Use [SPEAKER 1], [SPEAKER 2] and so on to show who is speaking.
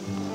[SPEAKER 1] Mm-hmm.